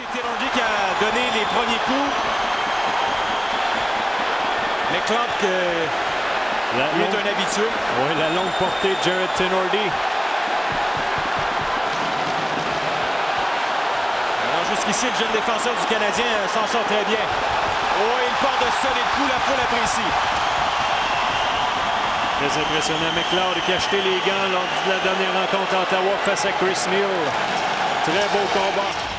c'est Thénardier qui a donné les premiers coups. Mais Clark, euh, est un habitué. Oui, la longue portée de Jared Tenordi. Alors jusqu'ici, le jeune défenseur du Canadien euh, s'en sort très bien. Oh, il part de solides coups, la foule apprécie. Très impressionnant. McLeod qui a acheté les gants lors de la dernière rencontre à Ottawa face à Chris Neal. Très beau combat.